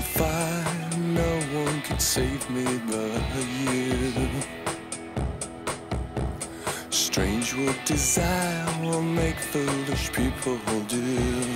fire, no one could save me but you. Strange what desire will make foolish people do.